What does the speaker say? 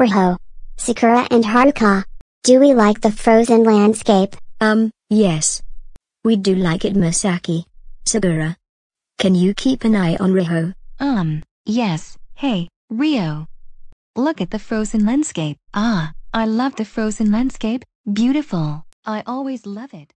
Riho, Sakura and Haruka. Do we like the frozen landscape? Um, yes. We do like it Masaki. Sakura. Can you keep an eye on Riho? Um, yes. Hey, Riho. Look at the frozen landscape. Ah, I love the frozen landscape. Beautiful. I always love it.